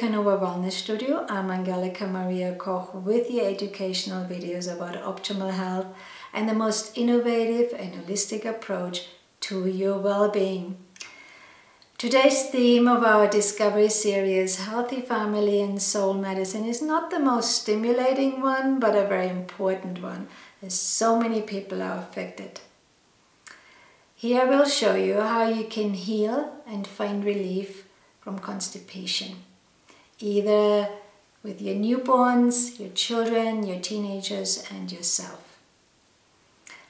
To Wellness Studio. I'm Angelika Maria Koch with the educational videos about optimal health and the most innovative and holistic approach to your well-being. Today's theme of our Discovery series, Healthy Family and Soul Medicine, is not the most stimulating one, but a very important one, as so many people are affected. Here I will show you how you can heal and find relief from constipation, either with your newborns, your children, your teenagers, and yourself.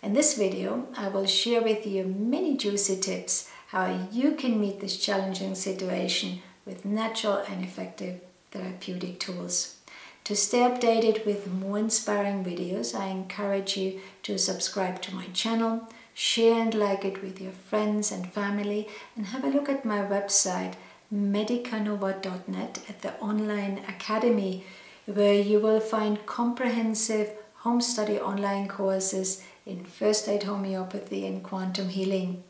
In this video, I will share with you many juicy tips how you can meet this challenging situation with natural and effective therapeutic tools. To stay updated with more inspiring videos, I encourage you to subscribe to my channel, share and like it with your friends and family, and have a look at my website medicanova.net at the online academy where you will find comprehensive home study online courses in first aid homeopathy and quantum healing.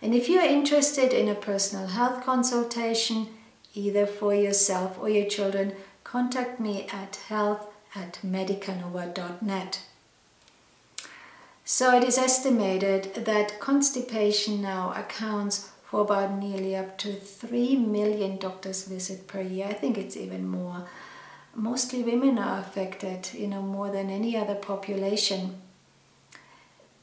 And if you're interested in a personal health consultation, either for yourself or your children, contact me at health at medicanova.net. So it is estimated that constipation now accounts for about nearly up to 3 million doctors visit per year. I think it's even more. Mostly women are affected, you know, more than any other population.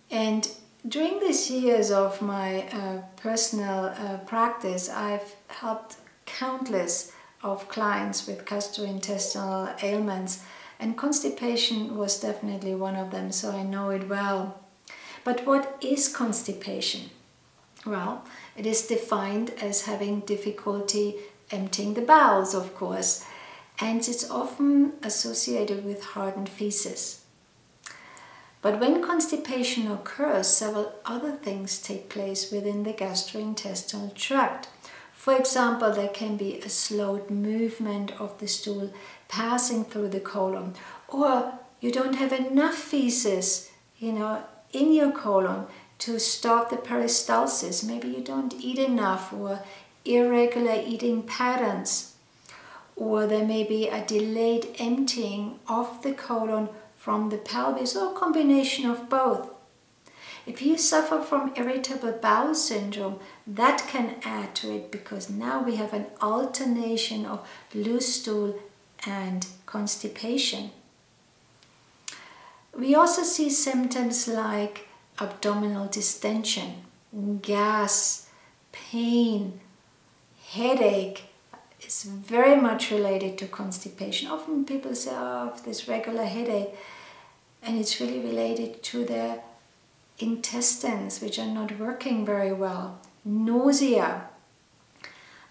And during these years of my uh, personal uh, practice, I've helped countless of clients with gastrointestinal ailments and constipation was definitely one of them, so I know it well. But what is constipation? Well, it is defined as having difficulty emptying the bowels, of course, and it's often associated with hardened feces. But when constipation occurs, several other things take place within the gastrointestinal tract. For example, there can be a slowed movement of the stool passing through the colon, or you don't have enough feces, you know, in your colon to stop the peristalsis. Maybe you don't eat enough or irregular eating patterns. Or there may be a delayed emptying of the colon from the pelvis or a combination of both. If you suffer from irritable bowel syndrome, that can add to it because now we have an alternation of loose stool and constipation. We also see symptoms like abdominal distension, gas, pain, headache is very much related to constipation. Often people say, oh, this regular headache, and it's really related to their intestines, which are not working very well. Nausea.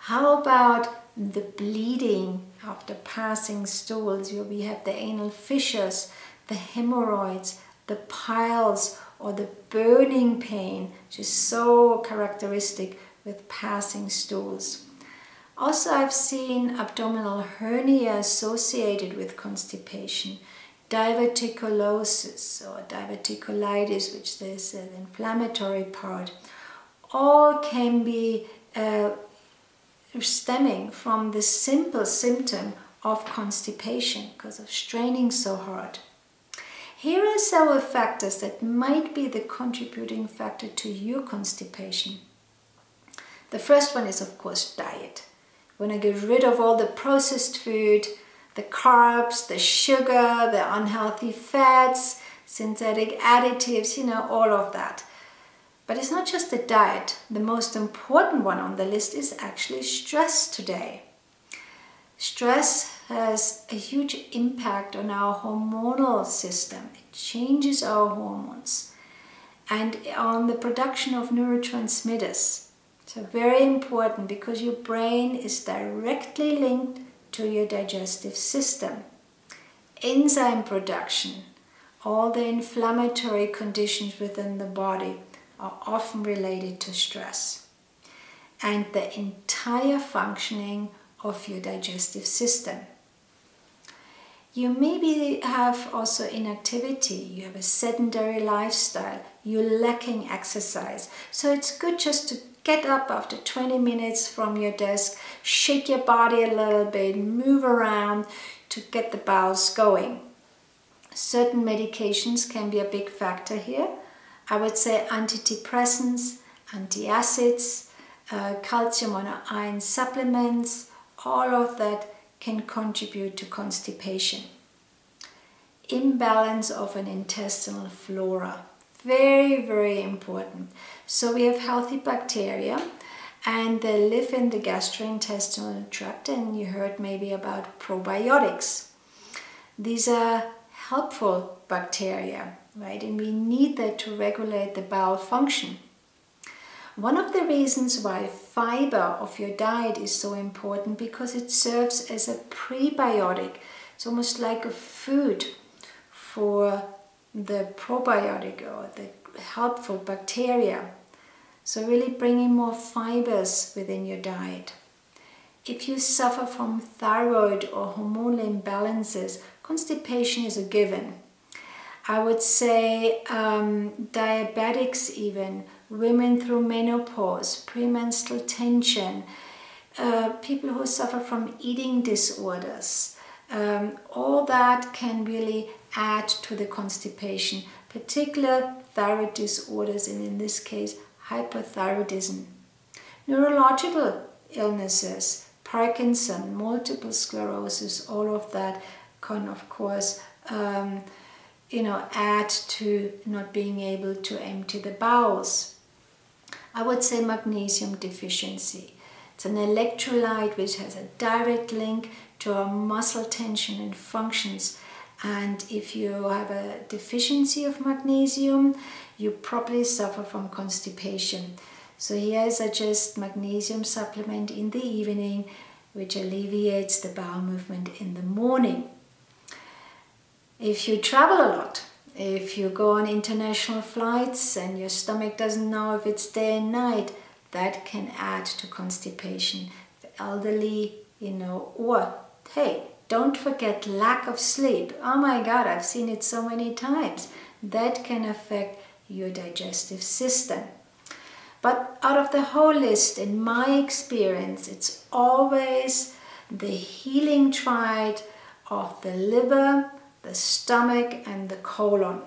How about the bleeding after passing stools? We have the anal fissures, the hemorrhoids, the piles, or the burning pain, which is so characteristic with passing stools. Also, I've seen abdominal hernia associated with constipation, diverticulosis or diverticulitis, which is an inflammatory part. All can be uh, stemming from the simple symptom of constipation because of straining so hard. Here are several factors that might be the contributing factor to your constipation. The first one is, of course, diet. When I get rid of all the processed food, the carbs, the sugar, the unhealthy fats, synthetic additives, you know, all of that. But it's not just the diet. The most important one on the list is actually stress today. Stress has a huge impact on our hormonal system. It changes our hormones and on the production of neurotransmitters. So very important because your brain is directly linked to your digestive system. Enzyme production, all the inflammatory conditions within the body are often related to stress. And the entire functioning of your digestive system. You maybe have also inactivity, you have a sedentary lifestyle, you're lacking exercise. So it's good just to get up after 20 minutes from your desk, shake your body a little bit, move around to get the bowels going. Certain medications can be a big factor here. I would say antidepressants, antacids, uh, calcium or iron supplements, all of that can contribute to constipation. Imbalance of an intestinal flora. Very, very important. So we have healthy bacteria and they live in the gastrointestinal tract and you heard maybe about probiotics. These are helpful bacteria, right? And we need that to regulate the bowel function. One of the reasons why fiber of your diet is so important because it serves as a prebiotic. It's almost like a food for the probiotic or the helpful bacteria. So really bringing more fibers within your diet. If you suffer from thyroid or hormonal imbalances, constipation is a given. I would say um, diabetics even, women through menopause, premenstrual tension, uh, people who suffer from eating disorders, um, all that can really add to the constipation, particular thyroid disorders and in this case hypothyroidism. Neurological illnesses, Parkinson, multiple sclerosis, all of that can of course um, you know, add to not being able to empty the bowels. I would say magnesium deficiency. It's an electrolyte which has a direct link to our muscle tension and functions. And if you have a deficiency of magnesium, you probably suffer from constipation. So here I suggest magnesium supplement in the evening, which alleviates the bowel movement in the morning. If you travel a lot, if you go on international flights and your stomach doesn't know if it's day and night, that can add to constipation. The elderly, you know, or hey, don't forget lack of sleep. Oh my God, I've seen it so many times. That can affect your digestive system. But out of the whole list, in my experience, it's always the healing triad of the liver, the stomach and the colon.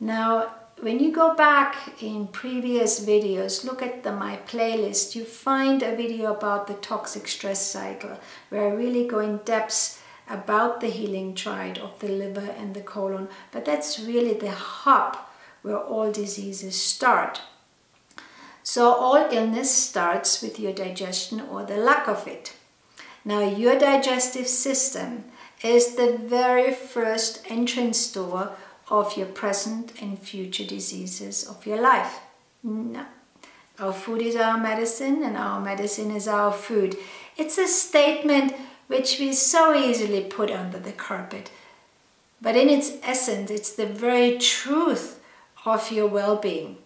Now, when you go back in previous videos, look at the, my playlist, you find a video about the toxic stress cycle where I really go in depth about the healing triad of the liver and the colon. But that's really the hub where all diseases start. So all illness starts with your digestion or the lack of it. Now your digestive system is the very first entrance door of your present and future diseases of your life. No. Our food is our medicine and our medicine is our food. It's a statement which we so easily put under the carpet. But in its essence, it's the very truth of your well-being.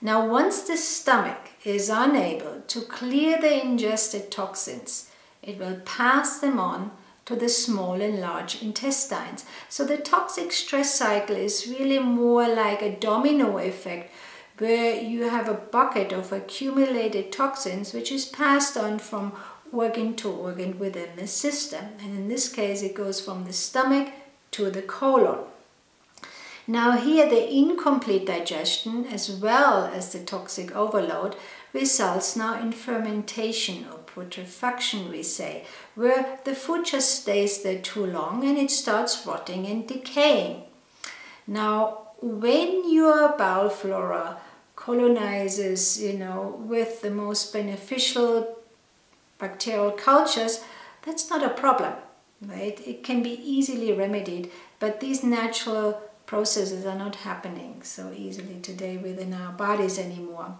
Now, once the stomach is unable to clear the ingested toxins, it will pass them on to the small and large intestines. So the toxic stress cycle is really more like a domino effect where you have a bucket of accumulated toxins which is passed on from organ to organ within the system. And in this case, it goes from the stomach to the colon. Now here the incomplete digestion as well as the toxic overload results now in fermentation putrefaction we say, where the food just stays there too long and it starts rotting and decaying. Now when your bowel flora colonizes, you know, with the most beneficial bacterial cultures, that's not a problem, right? It can be easily remedied, but these natural processes are not happening so easily today within our bodies anymore.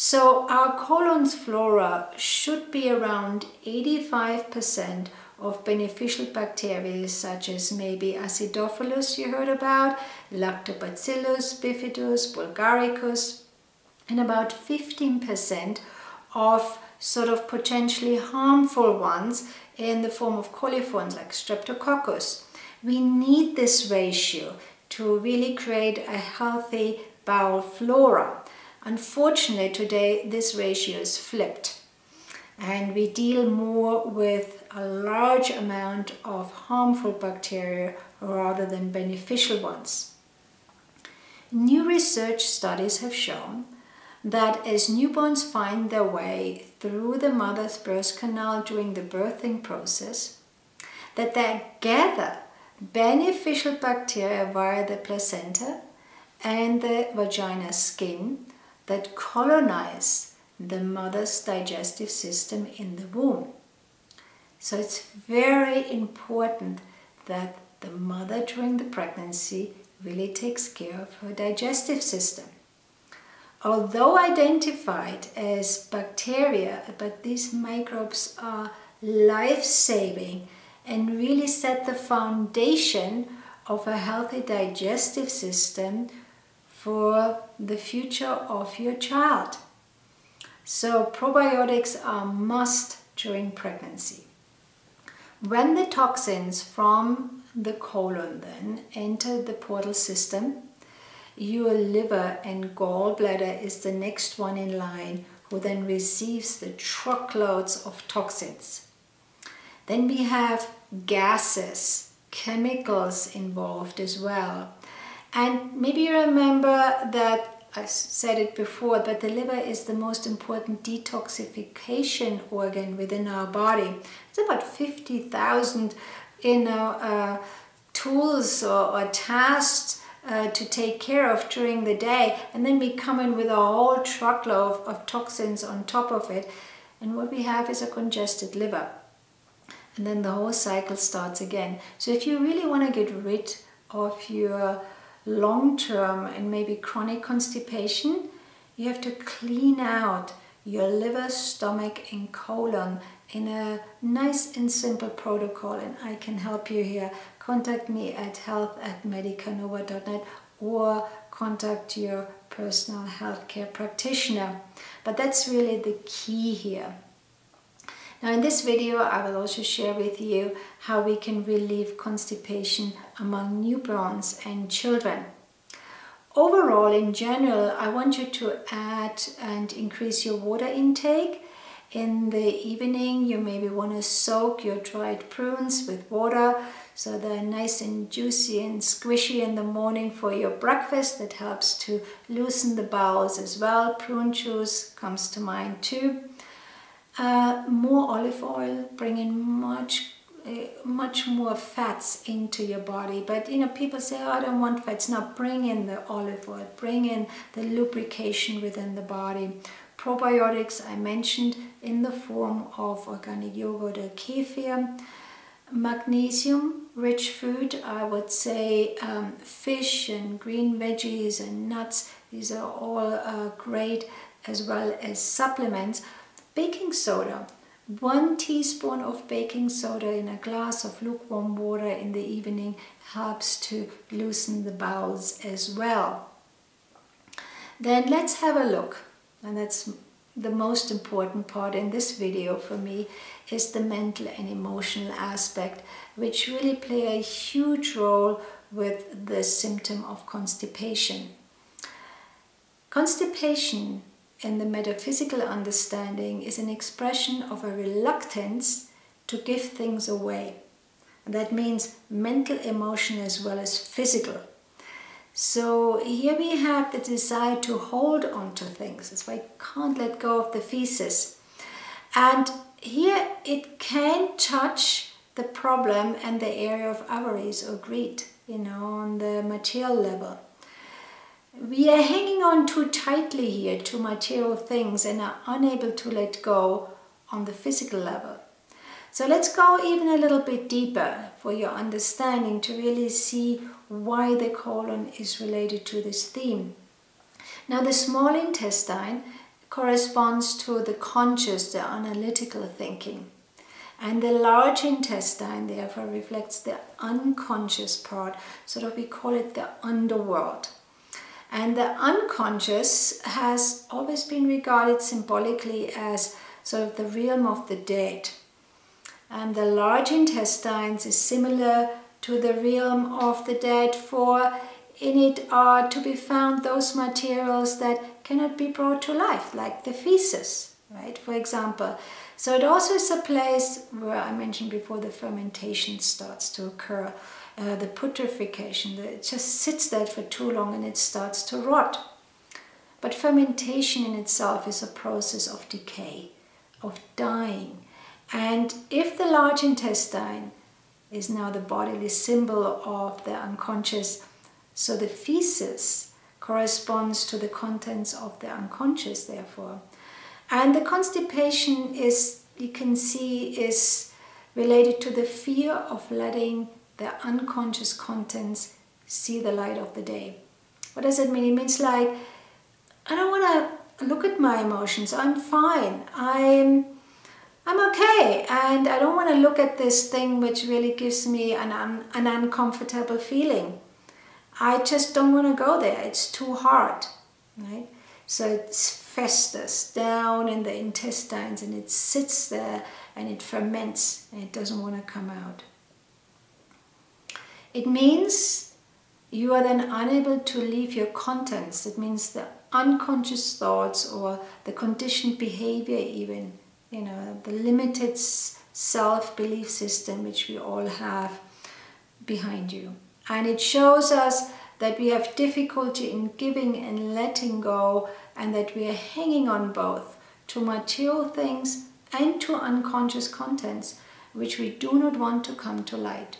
So our colon's flora should be around 85% of beneficial bacteria such as maybe acidophilus you heard about, lactobacillus, bifidus, bulgaricus, and about 15% of sort of potentially harmful ones in the form of coliforms like streptococcus. We need this ratio to really create a healthy bowel flora. Unfortunately, today this ratio is flipped and we deal more with a large amount of harmful bacteria rather than beneficial ones. New research studies have shown that as newborns find their way through the mother's birth canal during the birthing process, that they gather beneficial bacteria via the placenta and the vagina skin that colonize the mother's digestive system in the womb. So it's very important that the mother during the pregnancy really takes care of her digestive system. Although identified as bacteria, but these microbes are life-saving and really set the foundation of a healthy digestive system for the future of your child. So probiotics are must during pregnancy. When the toxins from the colon then enter the portal system, your liver and gallbladder is the next one in line who then receives the truckloads of toxins. Then we have gases, chemicals involved as well. And maybe you remember that I said it before, but the liver is the most important detoxification organ within our body. It's about 50,000 you know, uh, tools or, or tasks uh, to take care of during the day and then we come in with a whole truckload of, of toxins on top of it and what we have is a congested liver and then the whole cycle starts again. So if you really want to get rid of your long-term and maybe chronic constipation, you have to clean out your liver, stomach and colon in a nice and simple protocol and I can help you here. Contact me at health at medicanova.net or contact your personal healthcare practitioner. But that's really the key here. Now in this video I will also share with you how we can relieve constipation among newborns and children. Overall, in general, I want you to add and increase your water intake. In the evening, you maybe want to soak your dried prunes with water so they're nice and juicy and squishy in the morning for your breakfast. That helps to loosen the bowels as well. Prune juice comes to mind too. Uh, more olive oil, bringing much uh, much more fats into your body. But you know people say oh, I don't want fats. Now bring in the olive oil. Bring in the lubrication within the body. Probiotics I mentioned in the form of organic yogurt or kefir. Magnesium rich food I would say um, fish and green veggies and nuts. These are all uh, great as well as supplements Baking soda. One teaspoon of baking soda in a glass of lukewarm water in the evening helps to loosen the bowels as well. Then let's have a look, and that's the most important part in this video for me is the mental and emotional aspect, which really play a huge role with the symptom of constipation. Constipation in the metaphysical understanding is an expression of a reluctance to give things away. And that means mental, emotion as well as physical. So here we have the desire to hold on to things. That's why I can't let go of the feces. And here it can touch the problem and the area of avarice or greed, you know, on the material level we are hanging on too tightly here to material things and are unable to let go on the physical level. So let's go even a little bit deeper for your understanding to really see why the colon is related to this theme. Now the small intestine corresponds to the conscious, the analytical thinking. And the large intestine therefore reflects the unconscious part, sort of we call it the underworld. And the unconscious has always been regarded symbolically as sort of the realm of the dead. And the large intestines is similar to the realm of the dead for in it are to be found those materials that cannot be brought to life, like the feces, right, for example. So it also is a place where I mentioned before the fermentation starts to occur, uh, the putrefaction, it just sits there for too long and it starts to rot. But fermentation in itself is a process of decay, of dying. And if the large intestine is now the bodily symbol of the unconscious, so the feces corresponds to the contents of the unconscious, therefore. And the constipation is, you can see, is related to the fear of letting the unconscious contents see the light of the day. What does it mean? It means like I don't want to look at my emotions. I'm fine. I'm I'm okay, and I don't want to look at this thing which really gives me an un, an uncomfortable feeling. I just don't want to go there. It's too hard, right? So it festers down in the intestines and it sits there and it ferments and it doesn't want to come out. It means you are then unable to leave your contents. It means the unconscious thoughts or the conditioned behavior even, you know, the limited self-belief system which we all have behind you. And it shows us that we have difficulty in giving and letting go and that we are hanging on both to material things and to unconscious contents which we do not want to come to light.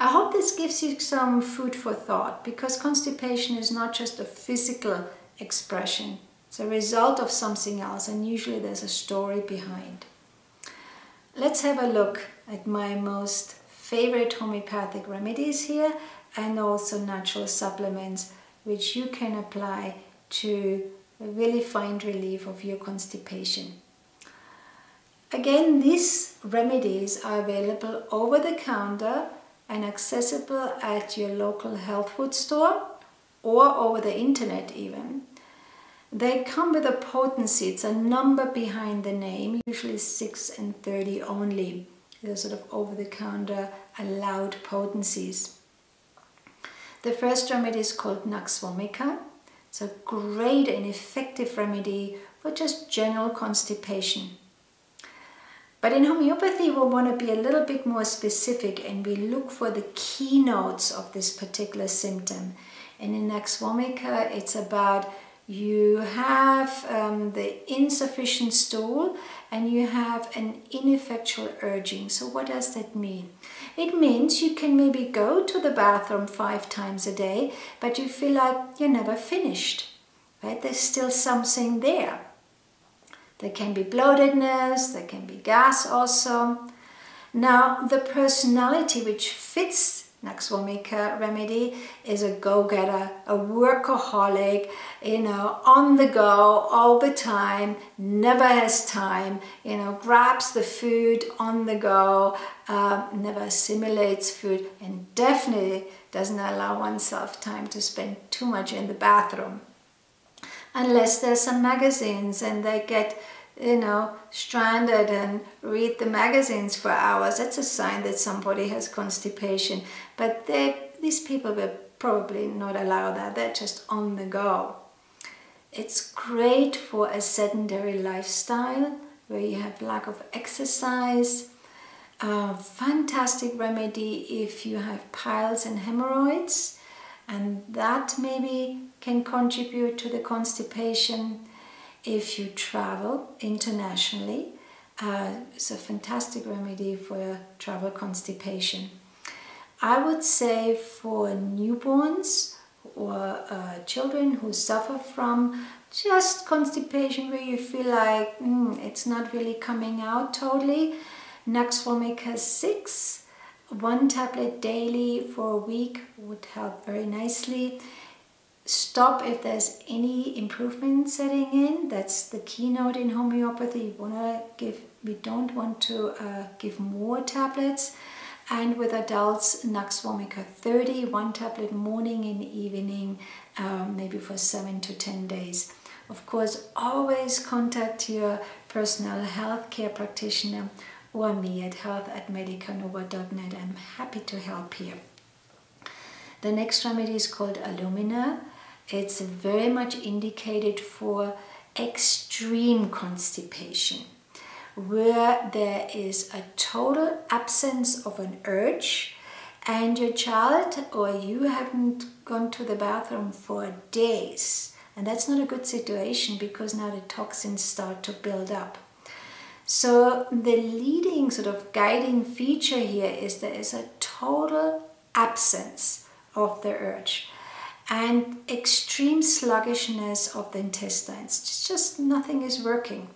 I hope this gives you some food for thought because constipation is not just a physical expression. It's a result of something else and usually there's a story behind. Let's have a look at my most favorite homeopathic remedies here and also natural supplements which you can apply to really find relief of your constipation. Again, these remedies are available over the counter and accessible at your local health food store or over the internet even. They come with a potency, it's a number behind the name, usually 6 and 30 only. They're sort of over-the-counter allowed potencies. The first remedy is called Nux vomica. It's a great and effective remedy for just general constipation. But in homeopathy, we want to be a little bit more specific and we look for the keynotes of this particular symptom. And in Nux vomica, it's about you have um, the insufficient stool and you have an ineffectual urging. So what does that mean? It means you can maybe go to the bathroom five times a day, but you feel like you're never finished, right? There's still something there. There can be bloatedness, there can be gas also. Now, the personality which fits Nux vomica remedy is a go-getter, a workaholic, you know, on the go all the time, never has time, you know, grabs the food on the go, uh, never assimilates food, and definitely doesn't allow oneself time to spend too much in the bathroom unless there's some magazines and they get you know, stranded and read the magazines for hours. That's a sign that somebody has constipation. But they, these people will probably not allow that. They're just on the go. It's great for a sedentary lifestyle where you have lack of exercise. A fantastic remedy if you have piles and hemorrhoids and that maybe can contribute to the constipation if you travel internationally. Uh, it's a fantastic remedy for travel constipation. I would say for newborns or uh, children who suffer from just constipation where you feel like mm, it's not really coming out totally, Nux vomica 6, one tablet daily for a week would help very nicely stop if there's any improvement setting in. That's the keynote in homeopathy. We, wanna give, we don't want to uh, give more tablets. And with adults, Nux vomica 30, one tablet morning and evening, um, maybe for seven to 10 days. Of course, always contact your personal health care practitioner or me at health at medicanova.net. I'm happy to help here. The next remedy is called Alumina. It's very much indicated for extreme constipation, where there is a total absence of an urge and your child or you haven't gone to the bathroom for days. And that's not a good situation because now the toxins start to build up. So the leading sort of guiding feature here is there is a total absence of the urge and extreme sluggishness of the intestines. It's just nothing is working.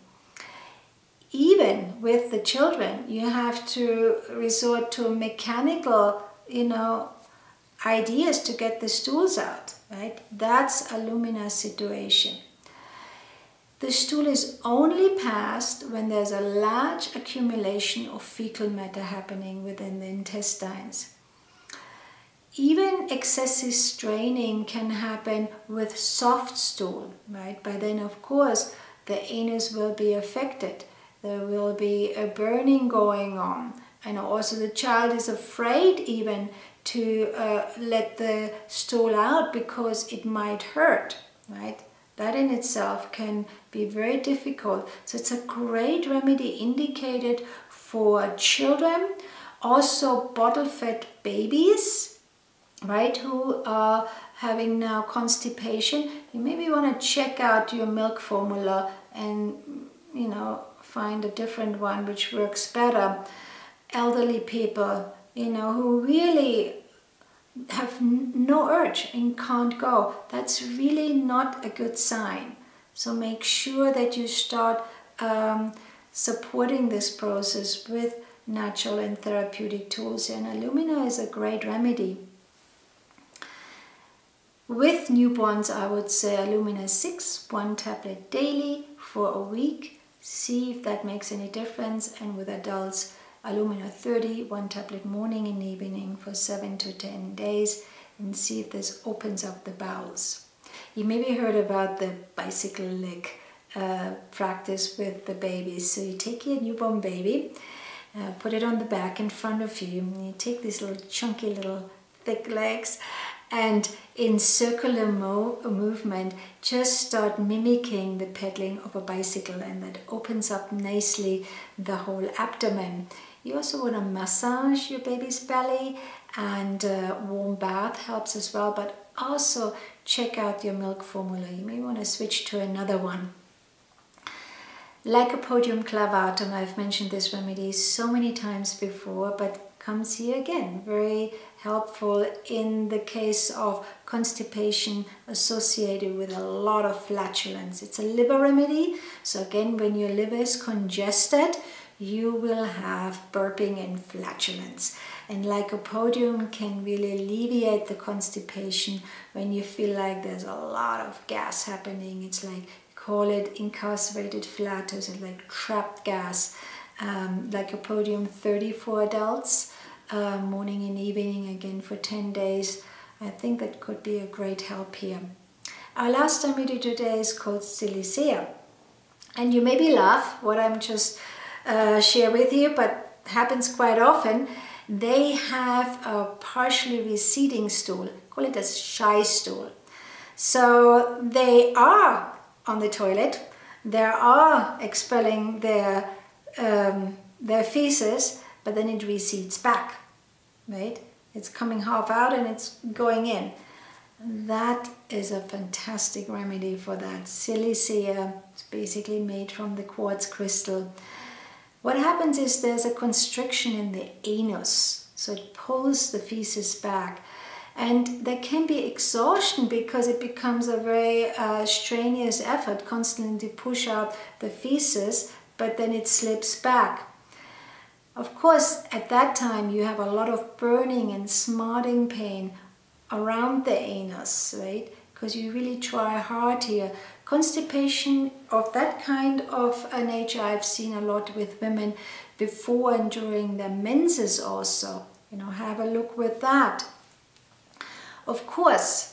Even with the children, you have to resort to mechanical, you know, ideas to get the stools out, right? That's a Alumina situation. The stool is only passed when there's a large accumulation of fecal matter happening within the intestines. Even excessive straining can happen with soft stool, right? By then, of course, the anus will be affected. There will be a burning going on. And also the child is afraid even to uh, let the stool out because it might hurt, right? That in itself can be very difficult. So it's a great remedy indicated for children, also bottle-fed babies, right, who are having now constipation. You maybe want to check out your milk formula and, you know, find a different one which works better. Elderly people, you know, who really have no urge and can't go. That's really not a good sign. So make sure that you start um, supporting this process with natural and therapeutic tools and Alumina is a great remedy. With newborns I would say Alumina 6, one tablet daily for a week. See if that makes any difference and with adults Alumina 30, one tablet morning and evening for 7 to 10 days and see if this opens up the bowels. You maybe heard about the bicycle leg uh, practice with the babies. So you take your newborn baby, uh, put it on the back in front of you, and you take these little chunky little thick legs and in circular mo movement just start mimicking the pedaling of a bicycle and that opens up nicely the whole abdomen you also want to massage your baby's belly and uh, warm bath helps as well, but also check out your milk formula. You may want to switch to another one. Lycopodium clavatum, I've mentioned this remedy so many times before, but comes here again. Very helpful in the case of constipation associated with a lot of flatulence. It's a liver remedy, so again, when your liver is congested, you will have burping and flatulence. And lycopodium can really alleviate the constipation when you feel like there's a lot of gas happening. It's like, call it incarcerated flatus, it's like trapped gas. Um, lycopodium 30 for adults, uh, morning and evening again for 10 days. I think that could be a great help here. Our last remedy today is called Silicea. And you maybe laugh what I'm just uh, share with you, but happens quite often, they have a partially receding stool, call it a shy stool. So they are on the toilet, they are expelling their, um, their feces, but then it recedes back, right? It's coming half out and it's going in. That is a fantastic remedy for that. Silicea it's basically made from the quartz crystal. What happens is there's a constriction in the anus, so it pulls the feces back. And there can be exhaustion because it becomes a very uh, strenuous effort constantly to push out the feces, but then it slips back. Of course, at that time you have a lot of burning and smarting pain around the anus, right? Because you really try hard here Constipation of that kind of a nature I've seen a lot with women before and during their menses also. You know, have a look with that. Of course,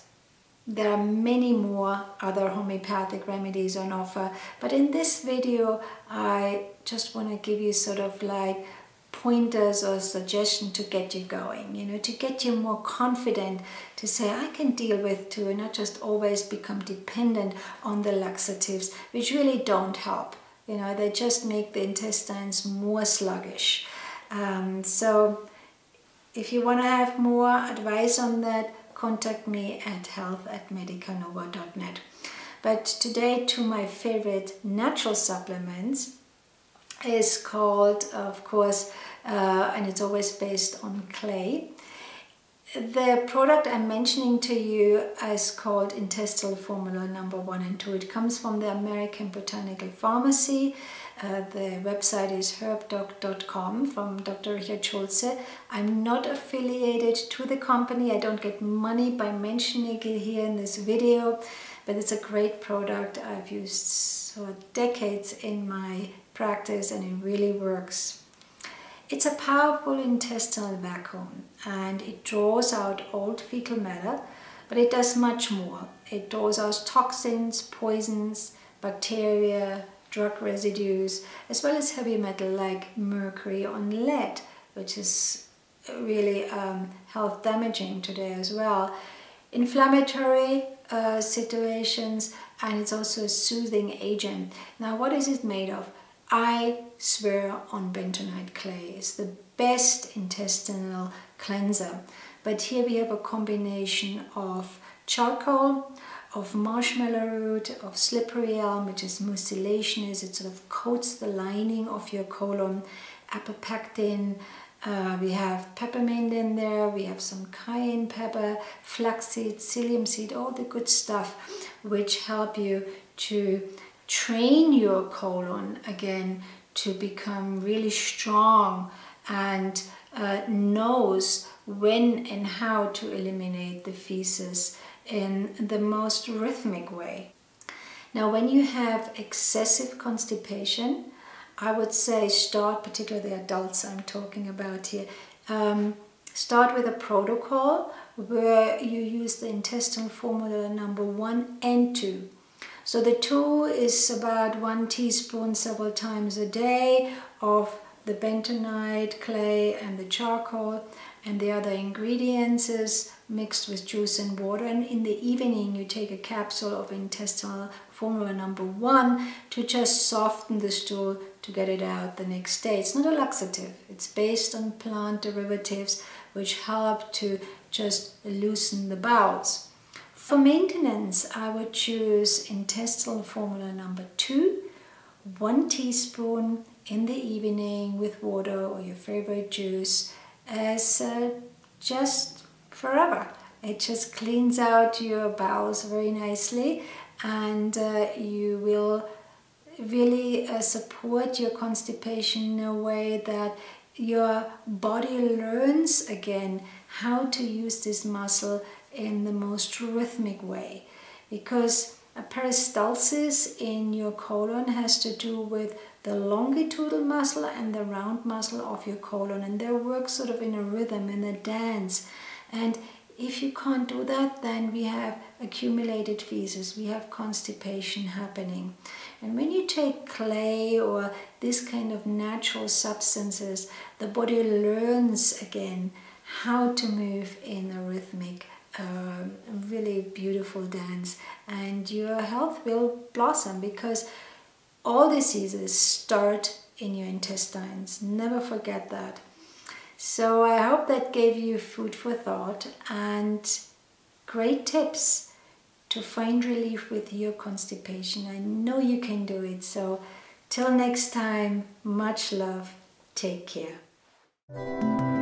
there are many more other homeopathic remedies on offer, but in this video I just want to give you sort of like pointers or suggestion to get you going, you know, to get you more confident to say, I can deal with too, and not just always become dependent on the laxatives, which really don't help. You know, they just make the intestines more sluggish. Um, so if you want to have more advice on that, contact me at health at medicanova.net. But today to my favorite natural supplements is called, of course, uh, and it's always based on clay. The product I'm mentioning to you is called Intestinal Formula number one and two. It comes from the American Botanical Pharmacy. Uh, the website is herbdoc.com from Dr. Richard Schulze. I'm not affiliated to the company. I don't get money by mentioning it here in this video, but it's a great product I've used for decades in my practice and it really works. It's a powerful intestinal vacuum and it draws out old fecal matter, but it does much more. It draws out toxins, poisons, bacteria, drug residues, as well as heavy metal like mercury or lead, which is really um, health damaging today as well. Inflammatory uh, situations, and it's also a soothing agent. Now, what is it made of? I swear on bentonite clay. It's the best intestinal cleanser. But here we have a combination of charcoal, of marshmallow root, of slippery elm, which is mucilaginous. It sort of coats the lining of your colon, apple pectin, uh, we have peppermint in there, we have some cayenne pepper, flaxseed, psyllium seed, all the good stuff which help you to train your colon again to become really strong and uh, knows when and how to eliminate the feces in the most rhythmic way. Now, when you have excessive constipation, I would say start, particularly the adults I'm talking about here, um, start with a protocol where you use the intestinal formula number one and two. So the two is about one teaspoon several times a day of the bentonite clay and the charcoal and the other ingredients is mixed with juice and water and in the evening you take a capsule of intestinal formula number one to just soften the stool to get it out the next day. It's not a laxative, it's based on plant derivatives which help to just loosen the bowels. For maintenance, I would choose intestinal formula number two, one teaspoon in the evening with water or your favorite juice as uh, just forever. It just cleans out your bowels very nicely and uh, you will really uh, support your constipation in a way that your body learns again how to use this muscle in the most rhythmic way because a peristalsis in your colon has to do with the longitudinal muscle and the round muscle of your colon and they work sort of in a rhythm in a dance. And if you can't do that then we have accumulated feces we have constipation happening. And when you take clay or this kind of natural substances the body learns again how to move in a rhythmic um, really beautiful dance. And your health will blossom because all diseases start in your intestines. Never forget that. So I hope that gave you food for thought and great tips to find relief with your constipation. I know you can do it. So till next time, much love. Take care.